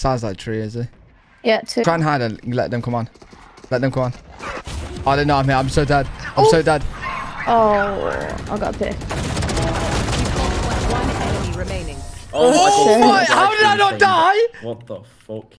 Sounds like tree, is it? Yeah, two. Try and hide and let them come on. Let them come on. I don't know, I'm here. I'm so dead. I'm so dead. Oh, I got bit. One enemy remaining. Oh, Oh my, how did I not die? What the fuck?